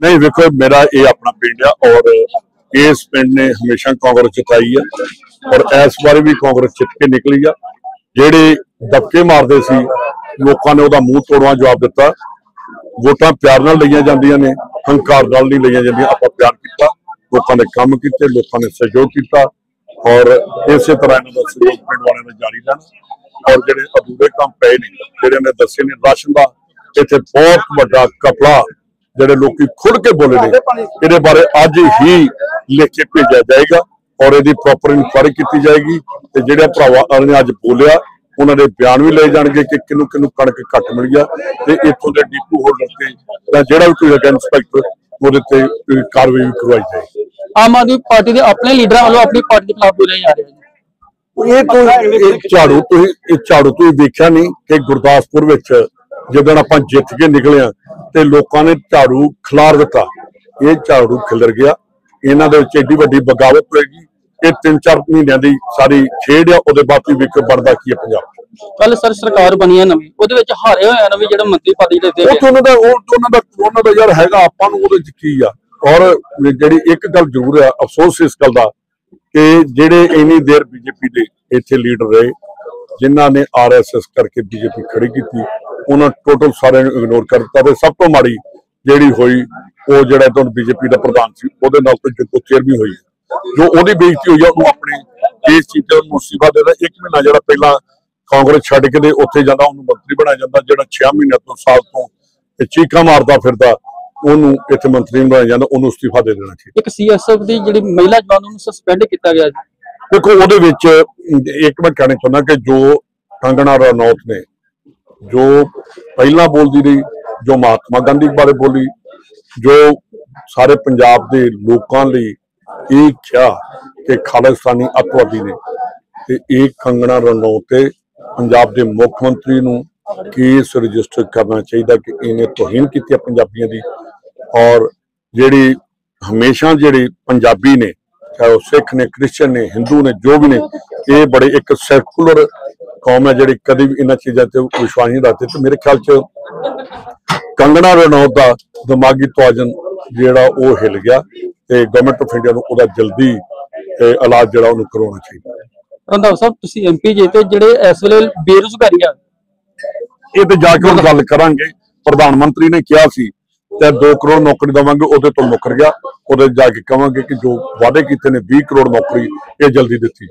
ਨਹੀਂ, ਵੇਖੋ, ਮੇਰਾ ਇਹ ਆਪਣਾ ਪਿੰਡ ਆ ਔਰ ਇਸ ਪਿੰਡ ਨੇ ਹਮੇਸ਼ਾ ਕਾਂਗਰਸ ਜਿਤਾਈ ਆ ਔਰ ਇਸ ਵਾਰੀ ਵੀ ਕਾਂਗਰਸ ਜਿੱਤ ਕੇ ਨਿਕਲੀ ਆ। ਜਿਹੜੇ ਦਬਕੇ ਮਾਰਦੇ ਸੀ, ਲੋਕਾਂ ਨੇ ਉਹਦਾ ਮੂੰਹ ਤੋੜਵਾ ਜਵਾਬ ਦਿੱਤਾ। ਵੋਟਾਂ ਪਿਆਰ ਨਾਲ ਲਈਆਂ ਜਾਂਦੀਆਂ ਨੇ, ਹੰਕਾਰ ਨਾਲ ਨਹੀਂ ਲਈਆਂ ਜਾਂਦੀਆਂ, ਆਪਾਂ ਪਿਆਰ ਕੀਤਾ। ਲੋਕਾਂ ਨੇ ਕੰਮ ਕੀਤੇ, ਲੋਕਾਂ ਨੇ ਸਹਿਯੋਗ ਕੀਤਾ ਔਰ ਇਸੇ ਤਰ੍ਹਾਂ ਇਹਨਾਂ ਦਾ ਸਹਿਯੋਗ ਪਿੰਡ ਵਾਲਿਆਂ ਨੇ ਜਾਰੀ ਰਹਿਣਾ। ਔਰ ਜਿਹੜੇ ਅਧੂਰੇ ਕੰਮ ਪਏ ਨੇ, ਜਿਹੜੇ ਨੇ ਦੱਸੇ ਨੇ ਰਾਸ਼ਨ ਦਾ, ਇੱਥੇ ਬਹੁਤ ਵੱਡਾ ਕਪੜਾ ਜਿਹੜੇ ਲੋਕੀ ਖੁੱਲ ਕੇ ਬੋਲੇ ਨੇ ਇਹਦੇ ਬਾਰੇ ਅੱਜ ਹੀ ਲਿਖ ਕੇ ਭੇਜਿਆ ਜਾਏਗਾ ਔਰ ਇਹਦੀ ਪ੍ਰੋਪਰ ਇਨਕੁਆਇਰੀ ਕੀਤੀ ਜਾਏਗੀ ਤੇ ਜਿਹੜੇ ਭਰਾਵਾਂ ਨੇ ਅੱਜ ਬੋਲਿਆ ਉਹਨਾਂ ਦੇ ਬਿਆਨ ਵੀ ਲਏ ਜਾਣਗੇ ਕਿ ਕਿਹਨੂੰ ਕਿਹਨੂੰ ਕਣਕ ਘੱਟ ਮਿਲੀ ਆ ਤੇ ਇੱਥੋਂ ਦੇ ਡਿਪੂ ਹੋਲਡਰ ਤੇ ਜਾਂ ਜਿਹੜਾ ਵੀ ਕੋਈ ਹੈਗਾ ਇੰਸਪੈਕਟਰ ਉਹਦੇ ਤੇ ਕਾਰਵਾਈ ਵੀ ਕਰਵਾਈ ਜਾਏਗੀ। ਆਮ ਆਦਮੀ ਪਾਰਟੀ ਦੇ ਆਪਣੇ ਲੀਡਰਾਂ ਵੱਲੋਂ ਆਪਣੀ ਪਾਰਟੀ ਦੇ ਖਿਲਾਫ ਬੋਲਿਆ ਜਾ ਰਿਹਾ ਹੈ। ਇਹ ਤੋਂ ਇਹ ਝਾੜੂ ਤੁਸੀਂ ਇਹ ਝਾੜੂ ਤੁਸੀਂ ਵੇਖਿਆ ਨਹੀਂ ਕਿ ਗੁਰਦਾਸਪੁਰ ਵਿੱਚ ਜਦੋਂ ਆਪਾਂ ਜਿੱਤ ਕੇ ਨਿਕਲੇ ਆ ਤੇ ਲੋਕਾਂ ਨੇ ਝਾੜੂ ਖਿਲਾਰ ਦਿੱਤਾ। ਇਹ ਝਾੜੂ ਖਿਲਰ ਗਿਆ। ਇਹਨਾਂ ਦੇ ਵਿੱਚ ਏਡੀ ਵੱਡੀ ਬਗਾਵਤ ਹੋਏਗੀ। ਇਹ 3-4 ਮਹੀਨਿਆਂ ਦੀ ਸਾਰੀ ਖੇਡ ਆ ਉਹਦੇ ਬਾਅਦ ਵੀ ਵੇਖੋ ਬਣਦਾ ਕੀ ਹੈ ਪੰਜਾਬ। ਕੱਲ ਸਰ ਸਰਕਾਰ ਬਣੀ ਹੈ ਨਵੀਂ। ਉਹਦੇ ਵਿੱਚ ਹਾਰੇ ਹੋਏ ਆ ਨਵੀਂ ਜਿਹੜਾ ਮੰਤਰੀ ਪਦ ਜਿਹੜੇ ਦੇ ਉਹ ਉਹਨਾਂ ਦਾ ਉਹ ਉਹਨਾਂ ਦਾ ਉਹਨਾਂ ਦਾ ਯਾਰ ਹੈਗਾ ਆਪਾਂ ਨੂੰ ਉਹਦੇ ਚ ਕੀ ਆ। ਔਰ ਜਿਹੜੀ ਇੱਕ ਗੱਲ ਜ਼ਰੂਰ ਆ ਅਫਸੋਸ ਇਸ ਗੱਲ ਦਾ ਕਿ ਜਿਹੜੇ ਇੰਨੀ ਦੇਰ ਬੀਜੇਪੀ ਦੇ ਇੱਥੇ ਲੀਡਰ ਰਹੇ ਜਿਨ੍ਹਾਂ ਨੇ ਆਰਐਸਐਸ ਕਰਕੇ ਬੀਜੇਪੀ ਖੜੀ ਕੀਤੀ ਉਹਨਾਂ ਟੋਟਲ ਸਾਰਿਆਂ ਨੂੰ ਇਗਨੋਰ ਕਰ ਦਿੱਤਾ ਤੇ ਸਭ ਤੋਂ ਮਾੜੀ ਜਿਹੜੀ ਹੋਈ ਉਹ ਜਿਹੜਾ ਤੋਂ ਬੀਜੇਪੀ ਦਾ ਪ੍ਰਧਾਨ ਸੀ ਉਹਦੇ ਨਾਲ ਤੋਂ ਜੋ ਚੇਅਰਮੈਨ ਹੋਈ। ਜੋ ਉਹਦੀ ਬੇਇੱਜ਼ਤੀ ਹੋਈ ਆ ਉਹਨੂੰ ਆਪਣੇ ਇਸ ਚੀਜ਼ ਤੇ ਉਹਨੂੰ ਮੁਸੀਬਤ ਦੇਦਾ ਇੱਕ ਮਹੀਨਾ ਜਿਹੜਾ ਪਹਿਲਾਂ ਕਾਂਗਰਸ ਛੱਡ ਕੇ ਦੇ ਉੱਥੇ ਜਾਂਦਾ ਉਹਨੂੰ ਮੰਤਰੀ ਬਣਾਇਆ ਜਾਂਦਾ ਜਿਹੜਾ 6 ਮਹੀਨਿਆਂ ਤੋਂ ਸਾਲ ਤੋਂ ਇਹ ਚੀਕਾਂ ਮਾਰਦਾ ਫਿਰਦਾ ਉਹਨੂੰ ਇੱਥੇ ਮੰਤਰੀ ਬਣਾਇਆ ਜਾਂਦਾ ਉਹਨੂੰ ਅਸਤੀਫਾ ਦੇ ਦੇਣਾ ਚਾਹੀਦਾ ਇੱਕ ਸੀਐਸਐਫ ਦੀ ਜਿਹੜੀ ਮਹਿਲਾ ਜਵਾਨ ਨੂੰ ਸਸਪੈਂਡ ਕੀਤਾ ਗਿਆ ਜੀ। ਦੇਖੋ ਉਹਦੇ ਵਿੱਚ ਇੱਕ ਮੈਂ ਕਹਿਣਾ ਚਾਹੁੰਦਾ ਕਿ ਜੋ ਕੰਗਣਾ ਰਣੌਤ ਨੇ ਜੋ ਪਹਿਲਾਂ ਬੋਲਦੀ ਰਹੀ, ਜੋ ਮਹਾਤਮਾ ਗਾਂਧੀ ਬਾਰੇ ਬੋਲੀ, ਜੋ ਸਾਰੇ ਪੰਜਾਬ ਦੇ ਲੋਕਾਂ ਲਈ ਇਹ ਕਿਹਾ ਕਿ ਖਾਲਿਸਤਾਨੀ ਅੱਤਵਾਦੀ ਨੇ ਤੇ ਇਹ ਕੰਗਣਾ ਰਣੌਤ ਤੇ ਪੰਜਾਬ ਦੇ ਮੁੱਖ ਮੰਤਰੀ ਨੂੰ ਕੇਸ ਰਜਿਸਟਰ ਕਰਨਾ ਚਾਹੀਦਾ ਕਿ ਇਹਨੇ ਤੋਹੀਨ ਕੀਤੀ ਹੈ ਪੰਜਾਬੀਆਂ ਦੀ ਔਰ ਜਿਹੜੀ ਹਮੇਸ਼ਾ ਜਿਹੜੇ ਪੰਜਾਬੀ ਨੇ, ਚਾਹੇ ਉਹ ਸਿੱਖ ਨੇ ਕ੍ਰਿਸਚੀਅਨ ਨੇ, ਹਿੰਦੂ ਨੇ, ਜੋ ਵੀ ਨੇ, ਇਹ ਬੜੇ ਇੱਕ ਸੈਕੂਲਰ ਕੌਮ ਹੈ ਜਿਹੜੀ ਕਦੇ ਵੀ ਇਹਨਾਂ ਚੀਜ਼ਾਂ ਤੇ ਵਿਸ਼ਵਾਸ ਨਹੀਂ ਰੱਖਦੇ ਤੇ ਮੇਰੇ ਖਿਆਲ ਚ ਕੰਗਣਾ ਰਣੌਤ ਦਾ ਦਿਮਾਗੀ ਤਵਾਜ਼ਨ ਜਿਹੜਾ ਉਹ ਹਿਲ ਗਿਆ ਤੇ ਗਵਰਨਮੈਂਟ ਆਫ ਇੰਡੀਆ ਨੂੰ ਉਹਦਾ ਜਲਦੀ ਇਲਾਜ ਜਿਹੜਾ ਉਹਨੂੰ ਕਰਵਾਉਣਾ ਚਾਹੀਦਾ। ਹੈ ਰੰਧਾਵਾ ਸਾਹਿਬ ਤੁਸੀਂ ਐਮਪੀ ਜੇ ਤੇ ਜਿਹੜੇ ਇਸ ਵੇਲੇ ਬੇਰੁਜ਼ਗਾਰੀ ਆ। ਇਹ ਤੇ ਜਾ ਕੇ ਹੁਣ ਗੱਲ ਕਰਾਂਗੇ। ਪ੍ਰਧਾਨ ਮੰਤਰੀ ਨੇ ਕਿਹਾ ਸੀ ਤੇ 2 ਕਰੋੜ ਨੌਕਰੀ ਦਵਾਂਗੇ ਉਹਦੇ ਤੋਂ ਮੁੱਕਰ ਗਿਆ। ਉਹਦੇ ਜਾ ਕੇ ਕਵਾਂਗੇ ਕਿ ਜੋ ਵਾਅਦੇ ਕੀਤੇ ਨੇ 20 ਕਰੋੜ ਨੌਕਰੀ ਇਹ ਜਲਦੀ ਦਿੱਤੀ।